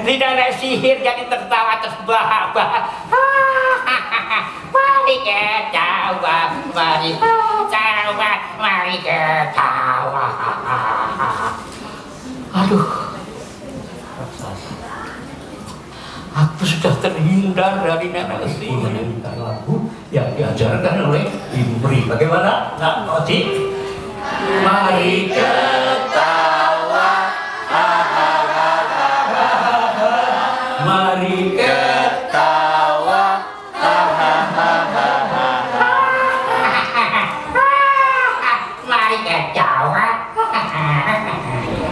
Tidak ada sihir jadi tertawa terbahak-bahak Mari ketawa, mari ketawa, mari ketawa Aduh Aku sudah terhindar dari nenek sihir lagu yang diajarkan oleh Ibu Pri. Bagaimana, Nak Oci? Mari ketawa,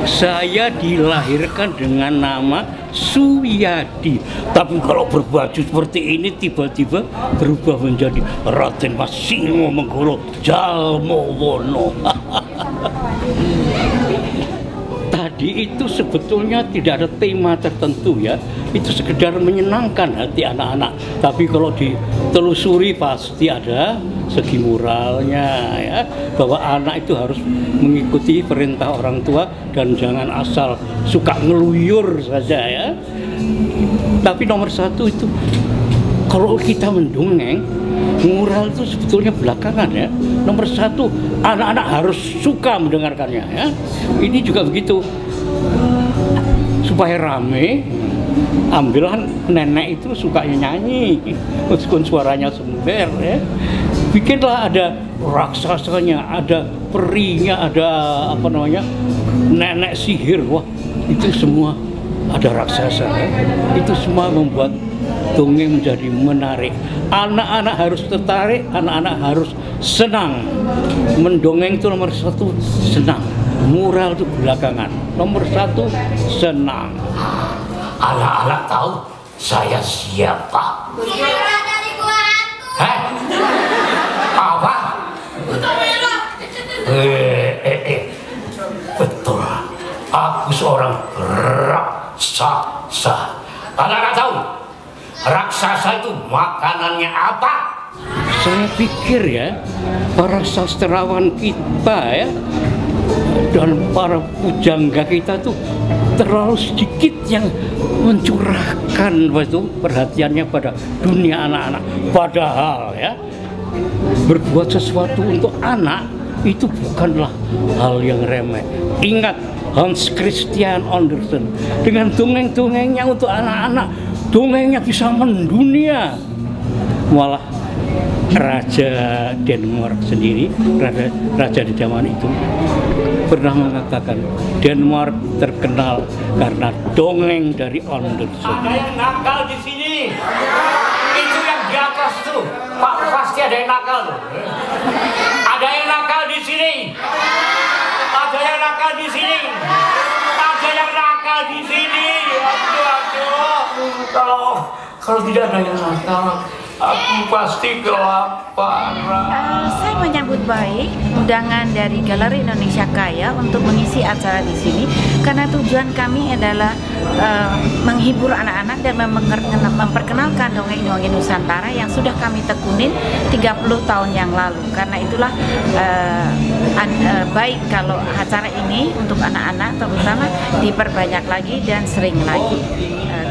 Saya dilahirkan dengan nama Suyadi. Tapi kalau berbaju seperti ini tiba-tiba berubah menjadi Raden Mas Singo Menggolo Jalmowono. Tadi itu sebetulnya tidak ada tema tertentu ya. Itu sekedar menyenangkan hati anak-anak. Tapi kalau ditelusuri pasti ada segi moralnya ya bahwa anak itu harus mengikuti perintah orang tua dan jangan asal suka ngeluyur saja ya. Tapi nomor satu itu kalau kita mendongeng moral itu sebetulnya belakangan ya. Nomor satu anak-anak harus suka mendengarkannya ya. Ini juga begitu supaya rame ambillah nenek itu sukanya nyanyi meskipun suaranya sember ya bikinlah ada raksasanya ada perinya ada apa namanya nenek sihir wah itu semua ada raksasa ya. itu semua membuat dongeng menjadi menarik anak-anak harus tertarik anak-anak harus senang mendongeng itu nomor satu senang moral itu belakangan nomor satu senang Anak-anak tahu saya siapa? Hah? Apa? Eh, eh, eh. Betul. Aku seorang raksasa. Anak-anak tahu? Raksasa itu makanannya apa? saya pikir ya para sastrawan kita ya dan para pujangga kita tuh terlalu sedikit yang mencurahkan itu perhatiannya pada dunia anak-anak. Padahal ya berbuat sesuatu untuk anak itu bukanlah hal yang remeh. Ingat Hans Christian Andersen dengan dongeng-dongengnya untuk anak-anak dongengnya bisa mendunia malah Raja Denmark sendiri, raja, raja di zaman itu pernah mengatakan Denmark terkenal karena dongeng dari Andersen. Ada yang nakal di sini. Itu yang di atas tuh. Pak pasti ada yang nakal. Ada yang nakal di sini. Ada yang nakal di sini. Ada yang nakal di sini. Aduh. Kalau tidak ada yang nakal, aku pasti kelaparan. Eh, saya menyambut baik undangan dari Galeri Indonesia Kaya untuk mengisi acara di sini karena tujuan kami adalah eh, menghibur anak-anak dan memperkenal- memperkenalkan dongeng-dongeng Nusantara yang sudah kami tekunin 30 tahun yang lalu. Karena itulah an- eh, baik kalau acara ini untuk anak-anak terutama diperbanyak lagi dan sering lagi.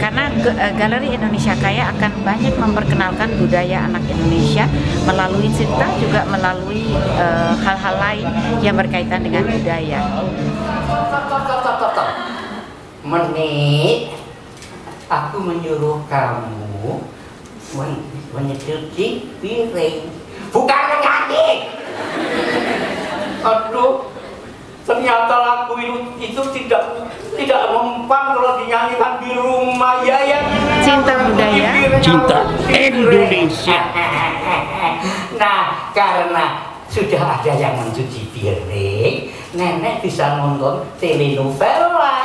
Karena eh, Galeri Indonesia Kaya akan banyak memperkenalkan budaya anak Indonesia melalui cerita juga melalui eh, hal-hal lain yang berkaitan dengan budaya. Menit, aku menyuruh kamu men- menyeduki piring, bukan menyanyi. Aduh, ternyata lagu itu, itu tidak tidak mempan kalau dinyanyikan di rumah ya ya. Cinta budaya. Cinta Indonesia. Nah, karena sudah ada yang mencuci piring, nenek bisa nonton telenovela.